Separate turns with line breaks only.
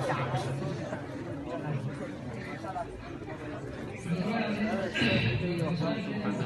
假的。